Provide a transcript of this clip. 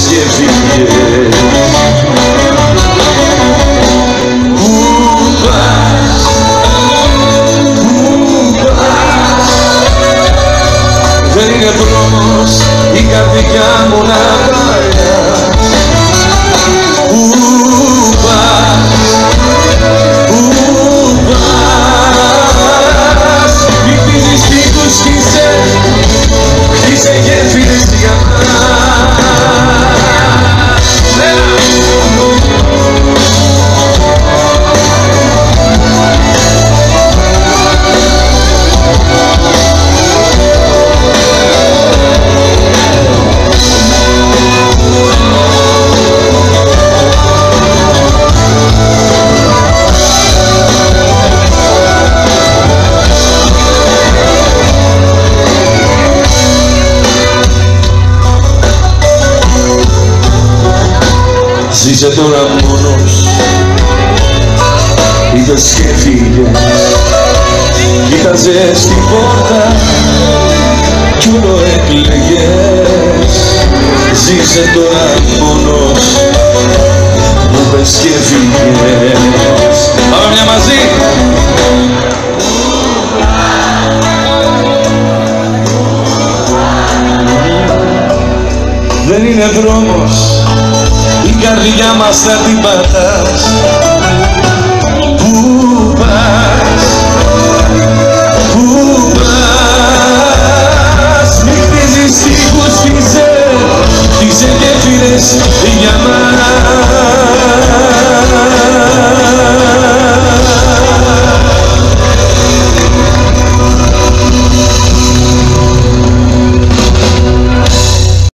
πες και φύγες Πού πας, πού πας. Δεν είναι δρόμος η καρδιά μου να Ζήσε τώρα μόνος. Είδες και φύγες Κοίταζες την πόρτα κι όλο έκλαιγες Ζήσε τώρα μόνος. Μου πες και φύγες Πάμε μια μαζί. Δεν είναι δρόμος η καρδιά μας θα την πατάς